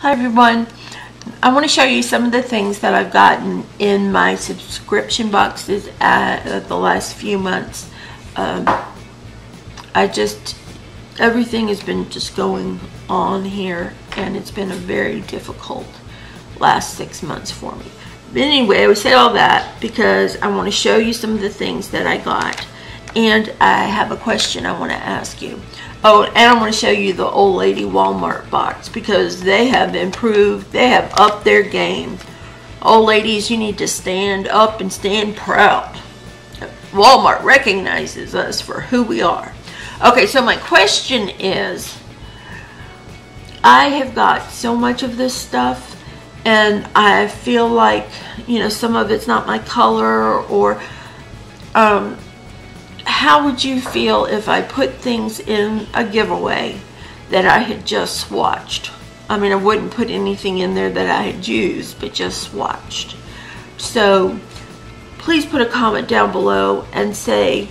Hi everyone. I want to show you some of the things that I've gotten in my subscription boxes at, at the last few months. Um, I just, everything has been just going on here and it's been a very difficult last six months for me. But anyway, I would say all that because I want to show you some of the things that I got and I have a question I want to ask you. Oh, and I want to show you the old lady Walmart box because they have improved. They have upped their game. Old ladies, you need to stand up and stand proud. Walmart recognizes us for who we are. Okay, so my question is, I have got so much of this stuff and I feel like, you know, some of it's not my color or um, how would you feel if I put things in a giveaway that I had just swatched? I mean, I wouldn't put anything in there that I had used, but just swatched. So please put a comment down below and say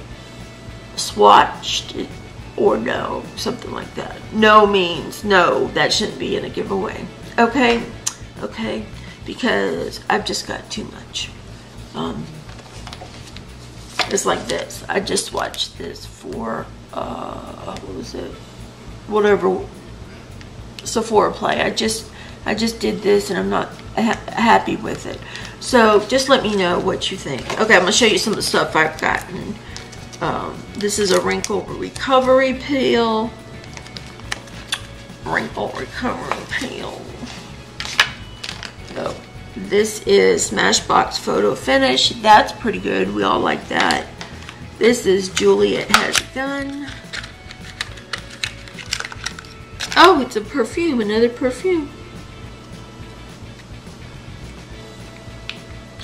swatched or no, something like that. No means no, that shouldn't be in a giveaway. Okay? Okay? Because I've just got too much. Um, it's like this. I just watched this for, uh, what was it? Whatever, Sephora play. I just, I just did this and I'm not ha happy with it. So just let me know what you think. Okay, I'm going to show you some of the stuff I've gotten. Um, this is a wrinkle recovery peel. Wrinkle recovery peel. Oh. This is Smashbox Photo Finish. That's pretty good. We all like that. This is Juliet Has a Gun. Oh, it's a perfume. Another perfume.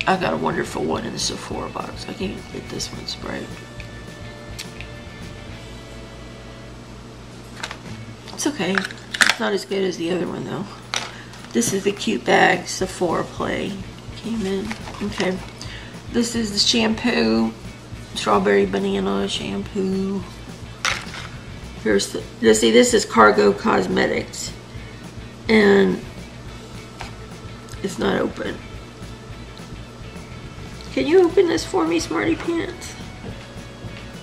I got a wonderful one in the Sephora box. I can't get this one sprayed. It's okay. It's not as good as the other one though. This is the cute bag Sephora Play came in. Okay. This is the shampoo. Strawberry banana shampoo. Here's the, let's see, this is Cargo Cosmetics. And it's not open. Can you open this for me, Smarty Pants?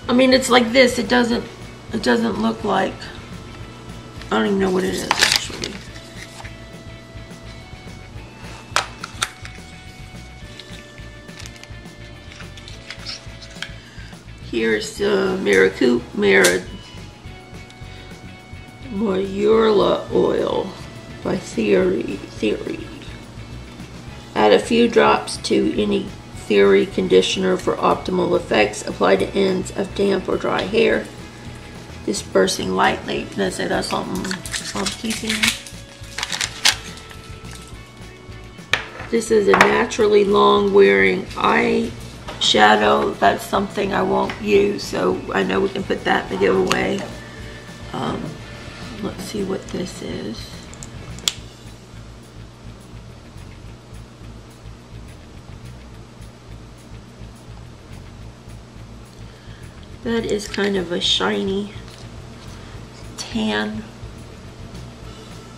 I mean, it's like this. It doesn't, it doesn't look like, I don't even know what it is, Here's uh, Maracu Mara oil by Theorie. Theorie. Add a few drops to any Theorie conditioner for optimal effects. Apply to ends of damp or dry hair. Dispersing lightly. Does it have something I'm keeping? This is a naturally long wearing eye shadow, that's something I won't use, so I know we can put that in the giveaway. Um, let's see what this is. That is kind of a shiny tan.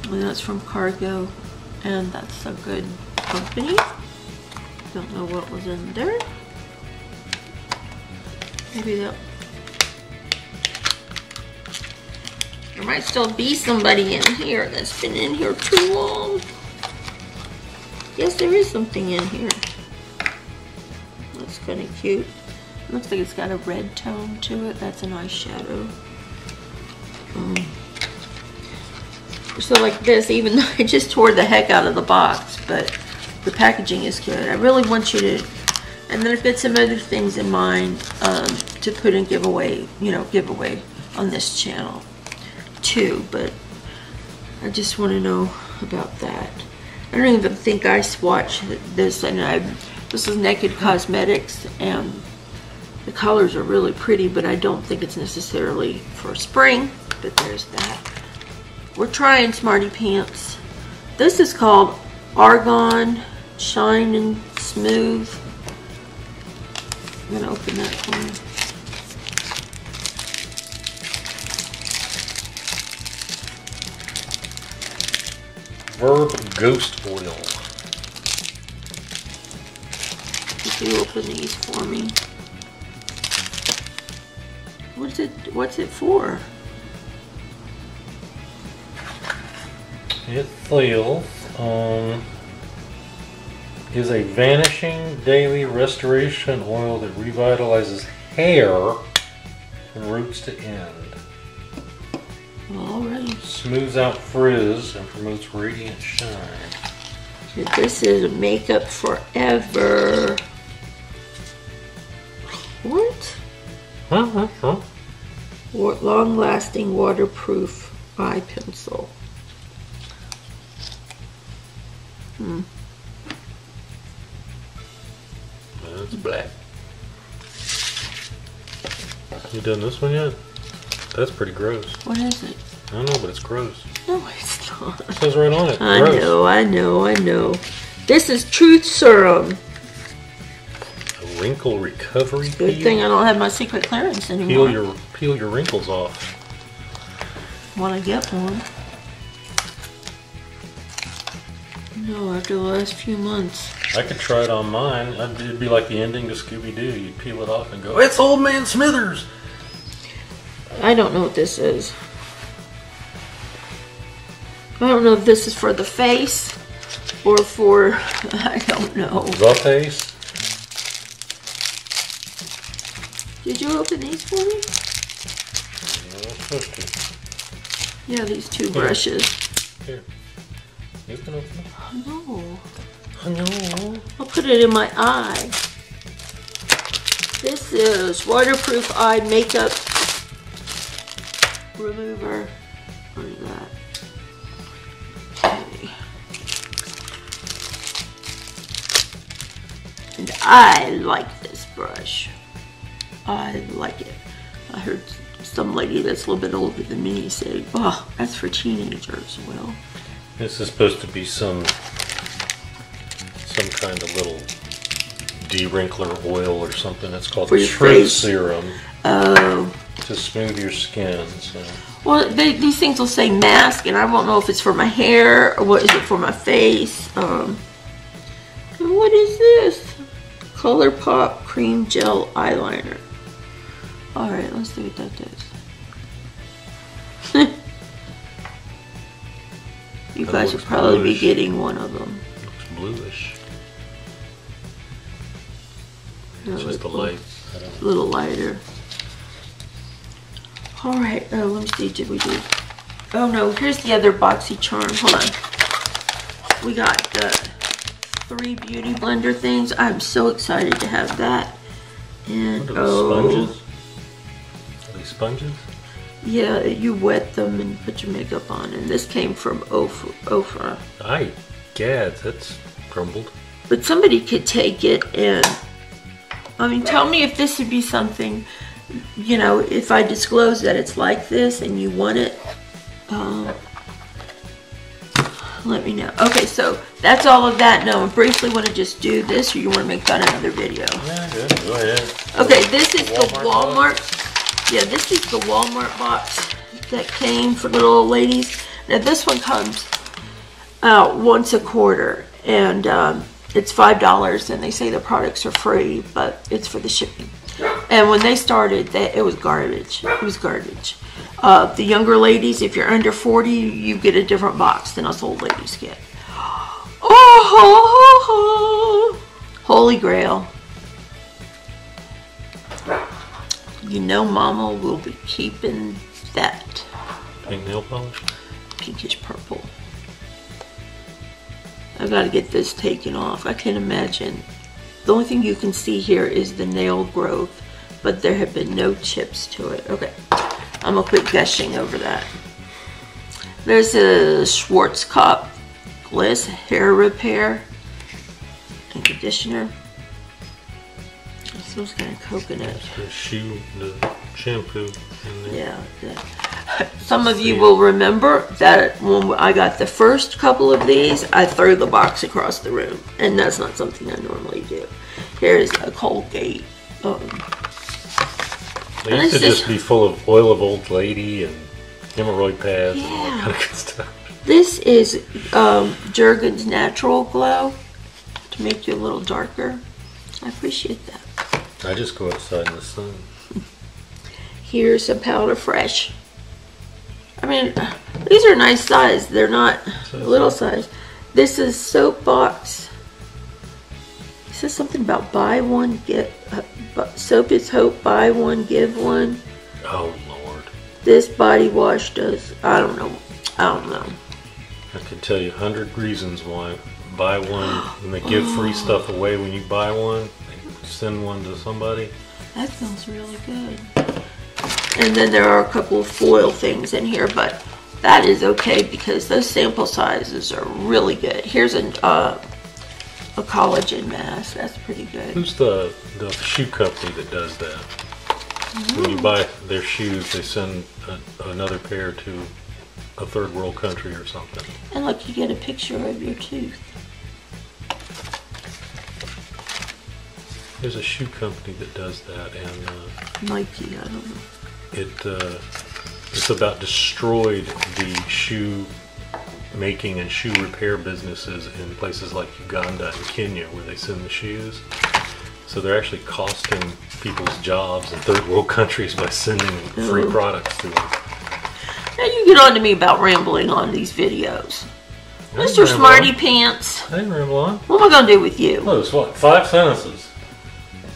And that's from Cargo. And that's a good company. Don't know what was in there. There might still be somebody in here that's been in here too long. Yes, there is something in here. That's kind of cute. Looks like it's got a red tone to it. That's a nice shadow. Um, so like this, even though I just tore the heck out of the box, but the packaging is good. I really want you to and then I've got some other things in mind um, to put in giveaway, you know, giveaway on this channel too. But I just want to know about that. I don't even think I swatched this. And I, this is Naked Cosmetics, and the colors are really pretty, but I don't think it's necessarily for spring. But there's that. We're trying Smarty Pants. This is called Argan Shine and Smooth. I'm gonna open that corner. Verb Ghost Oil. If you open these for me. What's it, what's it for? It feels, um is a vanishing daily restoration oil that revitalizes hair from roots to end. Alright. Smooths out frizz and promotes radiant shine. This is makeup forever. What? Huh, huh, huh. Long lasting waterproof eye pencil. Hmm. It's black. You done this one yet? That's pretty gross. What is it? I don't know, but it's gross. No, it's not. It says right on it. I gross. know, I know, I know. This is Truth Serum. A wrinkle recovery Good peel. thing I don't have my secret clearance anymore. Peel anymore. your peel your wrinkles off. Want to get one? No, after the last few months. I could try it on mine. It'd be like the ending to Scooby Doo. You'd peel it off and go, "It's Old Man Smithers." I don't know what this is. I don't know if this is for the face or for, I don't know. The face. Did you open these for me? No, I'm supposed to. Yeah, these two brushes. Here. You can open it. Oh, no, Know. I'll put it in my eye. This is waterproof eye makeup remover. What is that? Okay. And I like this brush. I like it. I heard some lady that's a little bit older than me say, oh, that's for teenagers. Well, This is supposed to be some some kind of little de-wrinkler oil or something. It's called For your Truth face. Serum oh. to smooth your skin. So Well, they, these things will say mask, and I won't know if it's for my hair or what is it for my face. Um, what is this? ColourPop Cream Gel Eyeliner. All right, let's see what that does. you That guys will probably be getting one of them. looks bluish. No, It's just the light. A little lighter. All right, uh, let me see. Did we do? Oh no, here's the other Boxycharm. Hold on. We got the three beauty blender things. I'm so excited to have that. And oh, sponges? Are these sponges? yeah, you wet them and put your makeup on. And this came from Ofa. Ofa. Aye, gads, that's crumbled. But somebody could take it and, I mean, tell me if this would be something, you know, if I disclose that it's like this and you want it, um, let me know. Okay, so that's all of that. Now, I briefly want to just do this, or you want to make that another video? Yeah, good. Go ahead. Okay, this is the Walmart Walmart. Yeah, this is the Walmart box that came for little old ladies. Now this one comes out once a quarter, and um, it's five dollars. And they say the products are free, but it's for the shipping. And when they started, they, it was garbage. It was garbage. Uh, the younger ladies, if you're under 40, you get a different box than us old ladies get. Oh, holy grail. You know Mama will be keeping that Pink nail polish. pinkish purple. I gotta get this taken off. I can't imagine. The only thing you can see here is the nail growth, but there have been no chips to it. Okay, I'm gonna quit gushing over that. There's a Schwarzkopf Gliss hair repair and conditioner. It smells kind of coconut. The shoe, the shampoo. Yeah. the- Some of you will remember that when I got the first couple of these, I threw the box across the room, and that's not something I normally do. Here's a Colgate. Um, They used to just be full of oil of old lady and hemorrhoid pads and all that Yeah. kind of good stuff. This is um, Jergens Natural Glow to make you a little darker. I appreciate that. I just go outside in the sun. Here's a powder fresh. I mean, these are nice size. They're not So- little size. This is soapbox. It says something about buy one get uh, soap is hope. Buy one give one. Oh Lord. This body wash does. I don't know. I don't know. I could tell you a hundred reasons why. Buy one and they give free stuff away when you buy one. They send one to somebody. That smells really good. And then there are a couple of foil things in here, but that is okay because those sample sizes are really good. Here's a uh, a collagen mask. That's pretty good. Who's the the shoe company that does that? When you buy their shoes, they send a, another pair to a third world country or something. And look, you get a picture of your tooth. There's a shoe company that does that, and uh, Nike, I don't know. It uh, it's about destroyed the shoe making and shoe repair businesses in places like Uganda and Kenya where they send the shoes. So they're actually costing people's jobs in third world countries by sending free products to them. Now you get on to me about rambling on these videos. Mr. Smarty on. Pants, I didn't ramble on. what am I going to do with you? Well, it's what? Five sentences.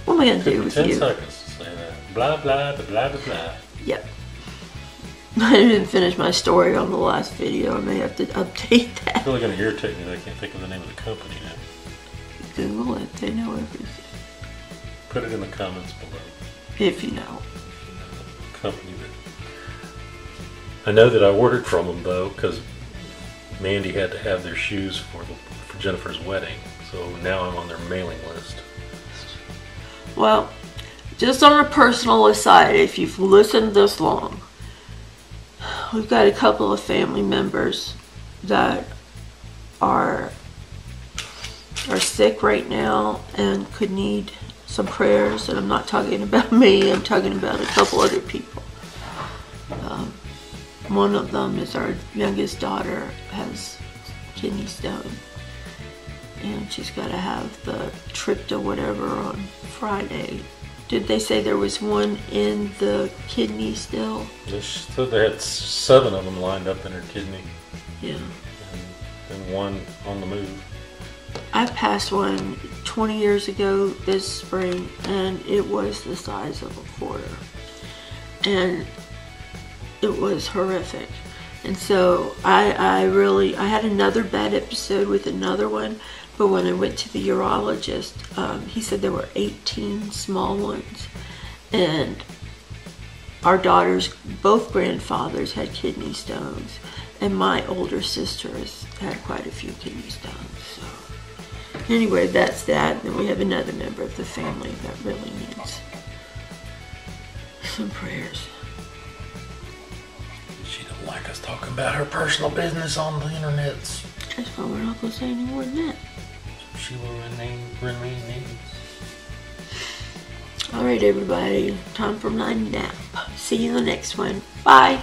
What am I going to do with ten you? seconds to say that. Blah, blah, blah, blah, blah, blah. Yep. I didn't finish my story on the last video. I may have to update that. It's really going to irritate me that I can't think of the name of the company now. Google it. They know everything. Put it in the comments below. If you know. company that I know that I ordered from them though because Mandy had to have their shoes for the, for Jennifer's wedding, so now I'm on their mailing list. Well, just on a personal aside, if you've listened this long, we've got a couple of family members that are are sick right now and could need some prayers. And I'm not talking about me. I'm talking about a couple other people. Um, one of them is our youngest daughter has kidney stone and she's got to have the trip to whatever on Friday. Did they say there was one in the kidney still? They said they had seven of them lined up in her kidney Yeah. and, and one on the move. I passed one 20 years ago this spring, and it was the size of a quarter. And it was horrific. And so I, I really, I had another bad episode with another one, but when I went to the urologist, um, he said there were 18 small ones. And our daughters, both grandfathers had kidney stones, and my older sister has had quite a few kidney stones. So anyway, that's that. And we have another member of the family that really needs some prayers. She don't like us talking about her personal business on the internet. That's why we're not gonna say any more than that. She will remain nameless. All right, everybody. Time for my nap. See you in the next one. Bye.